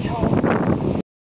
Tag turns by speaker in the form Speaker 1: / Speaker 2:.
Speaker 1: asshole.